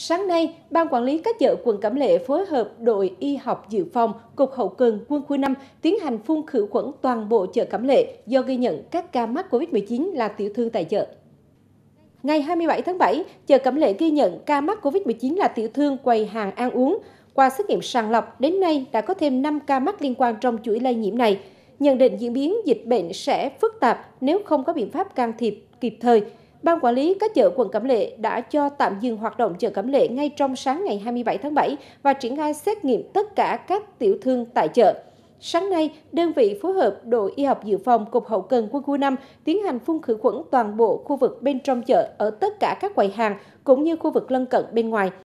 Sáng nay, Ban Quản lý các chợ quận Cẩm Lệ phối hợp đội y học dự phòng, Cục Hậu cần Quân khu 5 tiến hành phun khử khuẩn toàn bộ chợ Cẩm Lệ do ghi nhận các ca mắc COVID-19 là tiểu thương tại chợ. Ngày 27 tháng 7, chợ Cẩm Lệ ghi nhận ca mắc COVID-19 là tiểu thương quầy hàng ăn uống. Qua xét nghiệm sàng lọc, đến nay đã có thêm 5 ca mắc liên quan trong chuỗi lây nhiễm này. Nhận định diễn biến dịch bệnh sẽ phức tạp nếu không có biện pháp can thiệp kịp thời. Ban quản lý các chợ quận Cẩm Lệ đã cho tạm dừng hoạt động chợ Cẩm Lệ ngay trong sáng ngày 27 tháng 7 và triển khai xét nghiệm tất cả các tiểu thương tại chợ. Sáng nay, đơn vị phối hợp đội y học dự phòng Cục Hậu cần Quân khu 5 tiến hành phun khử khuẩn toàn bộ khu vực bên trong chợ ở tất cả các quầy hàng cũng như khu vực lân cận bên ngoài.